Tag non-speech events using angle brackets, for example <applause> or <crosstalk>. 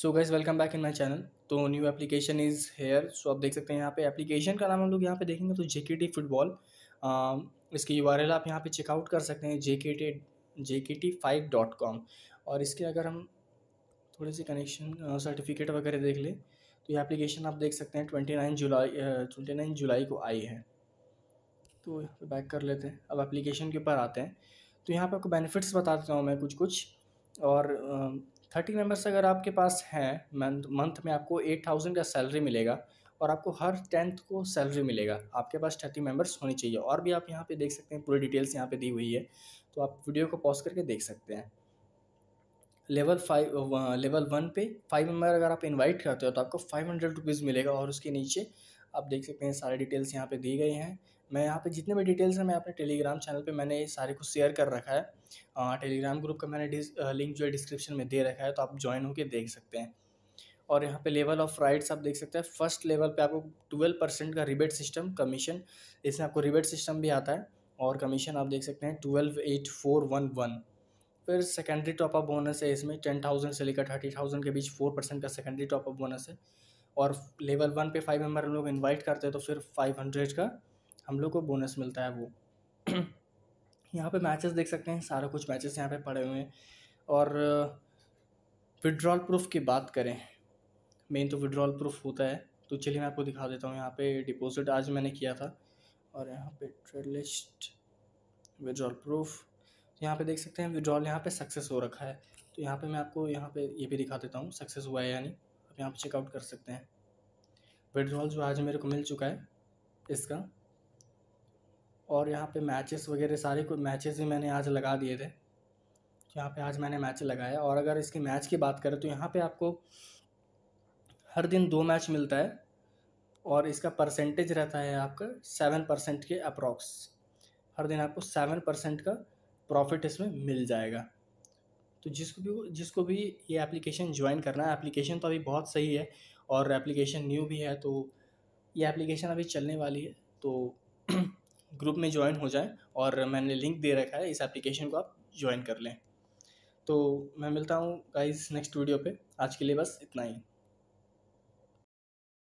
So guys welcome back in my channel तो new application is here so आप देख सकते हैं यहाँ पे एप्लीकेशन का नाम हम लोग यहाँ पे देखेंगे तो जे के टी फुटबॉल इसकी यू आर एल आप यहाँ पे चेकआउट कर सकते हैं जे के टी जे K T five dot com और इसके अगर हम थोड़े से कनेक्शन सर्टिफिकेट वगैरह देख लें तो ये एप्लीकेशन आप देख सकते हैं ट्वेंटी नाइन जुलाई ट्वेंटी नाइन जुलाई को आई है। तो यहाँ पे बैक कर लेते हैं। अब एप्लीकेशन के ऊपर आते हैं। तो यहाँ पे आपको बेनिफिट्स बता देता हूँ मैं कुछ कुछ और थर्टी मेंबर्स अगर आपके पास हैं, मंथ में आपको एट थाउज़ेंड का सैलरी मिलेगा और आपको हर टेंथ को सैलरी मिलेगा। आपके पास थर्टी मेंबर्स होनी चाहिए। और भी आप यहाँ पे देख सकते हैं, पूरी डिटेल्स यहाँ पे दी हुई है तो आप वीडियो को पॉज करके देख सकते हैं। लेवल फाइव लेवल वन पे फाइव मेंबर अगर आप इनवाइट करते हो तो आपको फाइव हंड्रेड रुपीज़ मिलेगा और उसके नीचे आप देख सकते हैं, सारे डिटेल्स यहाँ पे दी गई हैं। मैं यहाँ पे जितने भी डिटेल्स हैं, मैं अपने टेलीग्राम चैनल पे मैंने सारे कुछ शेयर कर रखा है। टेलीग्राम ग्रुप का मैंने लिंक जो है डिस्क्रिप्शन में दे रखा है तो आप ज्वाइन होकर देख सकते हैं। और यहाँ पे लेवल ऑफ़ राइट्स आप देख सकते हैं। फ़र्स्ट लेवल पे आपको ट्वेल्व परसेंट का रिबेट सिस्टम कमीशन इसमें आपको रिबेट सिस्टम भी आता है और कमीशन आप देख सकते हैं twelve eight four one one फिर सेकेंडरी टॉपअप बोनस है इसमें टेन थाउज़ेंड से लेकर थर्टी थाउज़ेंड के बीच फोर परसेंट का सेकेंडरी टॉपअप बोनस है। और लेवल वन पे फाइव मेंबर हम लोग इन्वाइट करते हैं तो फिर फाइव हंड्रेड का हम लोग को बोनस मिलता है वो। यहाँ पे मैचेस देख सकते हैं, सारा कुछ मैचेस यहाँ पे पड़े हुए हैं। और विड्रॉल प्रूफ की बात करें मेन तो विड्रॉल प्रूफ होता है। तो चलिए मैं आपको दिखा देता हूँ, यहाँ पे डिपॉजिट आज मैंने किया था। और यहाँ पे ट्रेड लिस्ट विड्रॉल प्रूफ यहाँ पे देख सकते हैं विड्रॉल यहाँ पे सक्सेस हो रखा है। तो यहाँ पे मैं आपको यहाँ पे ये भी दिखा देता हूँ सक्सेस हुआ है यानी आप यहाँ पे चेकआउट कर सकते हैं। विड्रॉल जो आज मेरे को मिल चुका है, इसका और यहाँ पे मैचेस वगैरह सारे कोई मैचेस भी मैंने आज लगा दिए थे। यहाँ पे आज मैंने मैच लगाया और अगर इसकी मैच की बात करें तो यहाँ पे आपको हर दिन दो मैच मिलता है और इसका परसेंटेज रहता है आपका सेवन परसेंट के अप्रॉक्स हर दिन आपको सेवन परसेंट का प्रॉफिट इसमें मिल जाएगा। तो जिसको भी जिसको भी ये एप्लीकेशन ज्वाइन करना है एप्लीकेशन तो अभी बहुत सही है और एप्लीकेशन न्यू भी है तो ये एप्लीकेशन अभी चलने वाली है तो <clears throat> ग्रुप में ज्वाइन हो जाएँ और मैंने लिंक दे रखा है, इस एप्लीकेशन को आप ज्वाइन कर लें। तो मैं मिलता हूँ गाइस नेक्स्ट वीडियो पे। आज के लिए बस इतना ही।